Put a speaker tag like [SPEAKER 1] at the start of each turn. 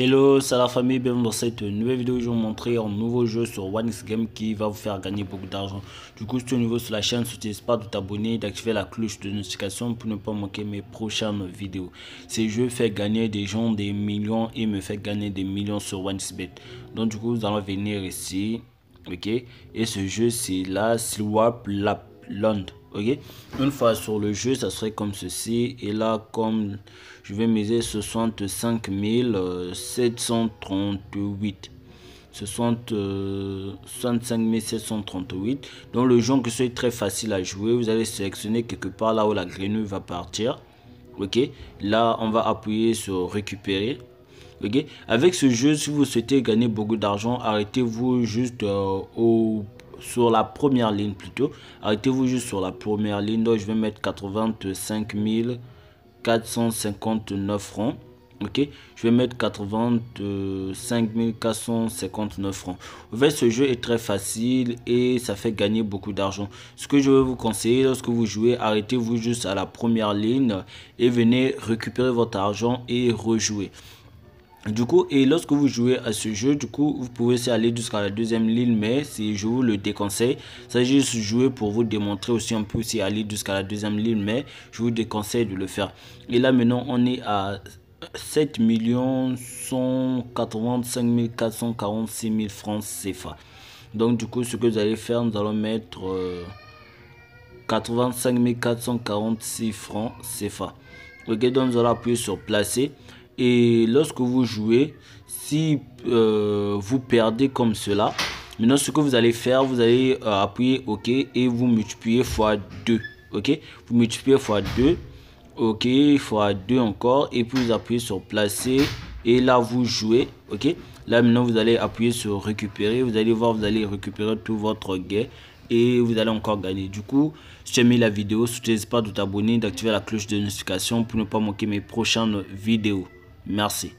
[SPEAKER 1] Hello, c'est la famille, bienvenue dans cette nouvelle vidéo. Je vais vous montrer un nouveau jeu sur OneX Game qui va vous faire gagner beaucoup d'argent. Du coup, si tu es nouveau sur la chaîne, n'hésite pas de t'abonner d'activer la cloche de notification pour ne pas manquer mes prochaines vidéos. Ce jeu fait gagner des gens des millions et me fait gagner des millions sur OneXBet. Donc, du coup, nous allons venir ici. Ok, et ce jeu, c'est la Swap Lab Land ok? Une fois sur le jeu ça serait comme ceci. Et là comme je vais miser 65 738 60, 65 738 donc le jeu que c'est très facile à jouer. Vous allez sélectionner quelque part là où la grenouille va partir ok? Là on va appuyer sur récupérer ok? Avec ce jeu si vous souhaitez gagner beaucoup d'argent arrêtez-vous juste euh, au sur la première ligne plutôt. Arrêtez-vous juste sur la première ligne. Donc, je vais mettre 85 459 francs. Ok, je vais mettre 85 459 francs. En fait, ce jeu est très facile et ça fait gagner beaucoup d'argent. Ce que je vais vous conseiller lorsque vous jouez, arrêtez-vous juste à la première ligne et venez récupérer votre argent et rejouer. Du coup, et lorsque vous jouez à ce jeu, du coup, vous pouvez aussi aller jusqu'à la deuxième ligne, mais si je vous le déconseille, ça juste jouer pour vous démontrer aussi un peu aussi aller jusqu'à la deuxième ligne, mais je vous déconseille de le faire. Et là maintenant, on est à 7 185 446 000 francs CFA. Donc du coup, ce que vous allez faire, nous allons mettre 85 446 francs CFA. Ok, donc nous allons appuyer sur placer. Et lorsque vous jouez, si euh, vous perdez comme cela, maintenant ce que vous allez faire, vous allez euh, appuyer OK et vous multipliez x 2. OK? Vous multipliez x 2. OK, x 2 encore. Et puis vous appuyez sur placer. Et là, vous jouez. OK? Là, maintenant, vous allez appuyer sur récupérer. Vous allez voir, vous allez récupérer tout votre gain et vous allez encore gagner. Du coup, si tu as aimé la vidéo, n'hésite pas de t'abonner, d'activer la cloche de notification pour ne pas manquer mes prochaines vidéos. Merci.